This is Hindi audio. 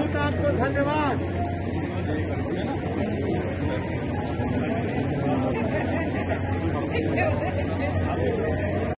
बहुत आपको धन्यवाद।